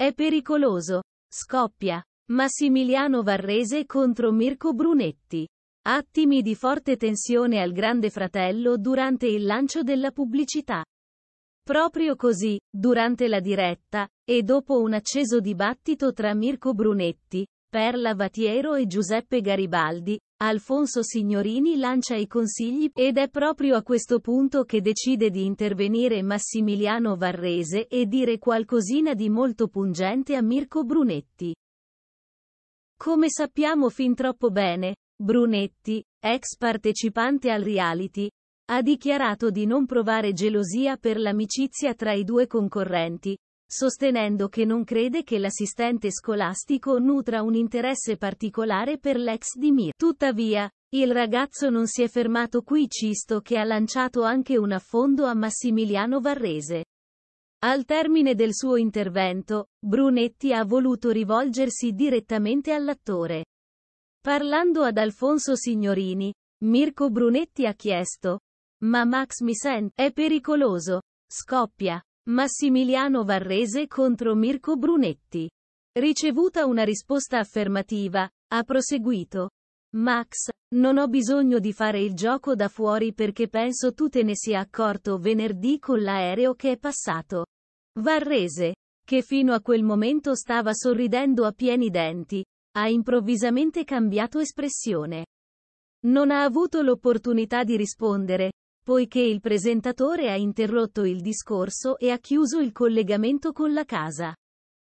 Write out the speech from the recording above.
È pericoloso. Scoppia. Massimiliano Varrese contro Mirko Brunetti. Attimi di forte tensione al Grande Fratello durante il lancio della pubblicità. Proprio così, durante la diretta, e dopo un acceso dibattito tra Mirko Brunetti, Perla Vatiero e Giuseppe Garibaldi, Alfonso Signorini lancia i consigli, ed è proprio a questo punto che decide di intervenire Massimiliano Varrese e dire qualcosina di molto pungente a Mirko Brunetti. Come sappiamo fin troppo bene, Brunetti, ex partecipante al reality, ha dichiarato di non provare gelosia per l'amicizia tra i due concorrenti, sostenendo che non crede che l'assistente scolastico nutra un interesse particolare per l'ex di Mir. Tuttavia, il ragazzo non si è fermato qui cisto che ha lanciato anche un affondo a Massimiliano Varrese. Al termine del suo intervento, Brunetti ha voluto rivolgersi direttamente all'attore. Parlando ad Alfonso Signorini, Mirko Brunetti ha chiesto, ma Max mi sente, è pericoloso. Scoppia. Massimiliano Varrese contro Mirko Brunetti. Ricevuta una risposta affermativa, ha proseguito. Max, non ho bisogno di fare il gioco da fuori perché penso tu te ne sia accorto venerdì con l'aereo che è passato. Varrese, che fino a quel momento stava sorridendo a pieni denti, ha improvvisamente cambiato espressione. Non ha avuto l'opportunità di rispondere, poiché il presentatore ha interrotto il discorso e ha chiuso il collegamento con la casa.